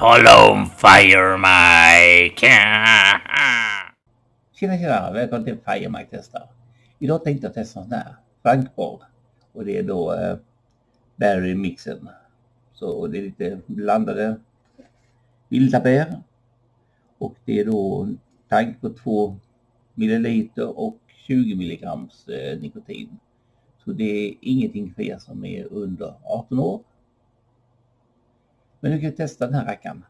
Håll on fire Mike! Tjena tjena! Välkommen till Firemike testar. Idag tänkte jag testa en sån här frankbar. Och det är då eh, Berry mixen. Så det är lite blandade vilda bär. Och det är då en tank på 2 milliliter och 20 milligrams eh, nikotin. Så det är ingenting för er som är under 18 år. Men nu kan vi testa den här rackaren.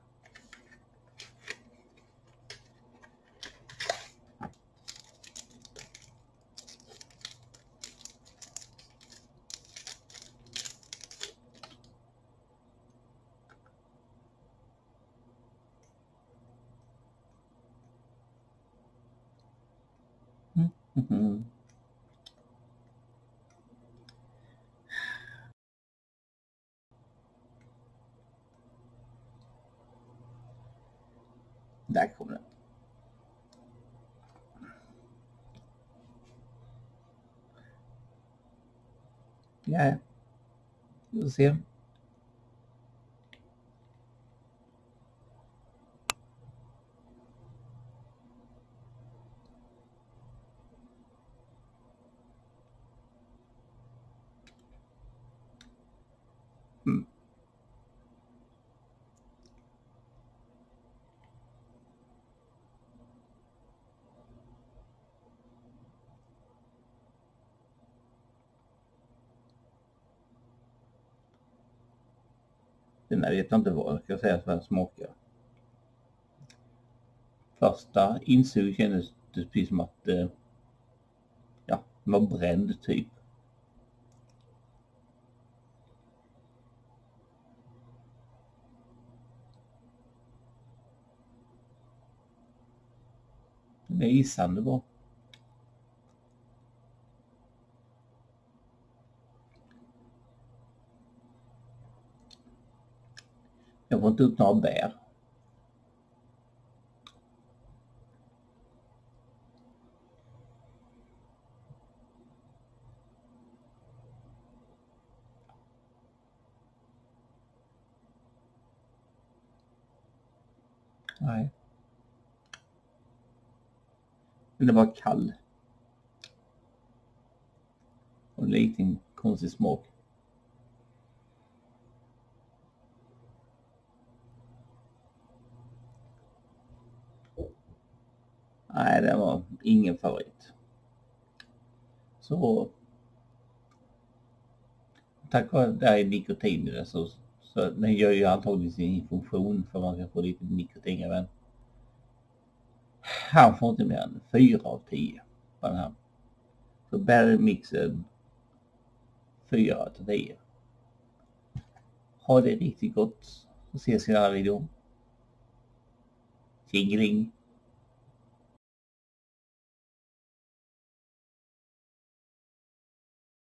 Mm, mm, mm. Mm, mm. Där kom den. Ja, vi Den här vet jag inte vad jag ska säga så den smakar. Första insug kändes det precis som att eh, ja, den var bränd typ. Den är isande bra. Jag får inte upp några bär. Nej. Den var kall. Och liten konstig smak. Nej, det var ingen favorit. Så tack vare det här är nikotin i den så, så den gör ju antagligen sin funktion för man ska få lite nikotin även. Han får inte mer än 4 av 10 på den här. Så Barry Mixen 4 av 10. Ha det riktigt gott. Så ses i nästa video. Tjingeling!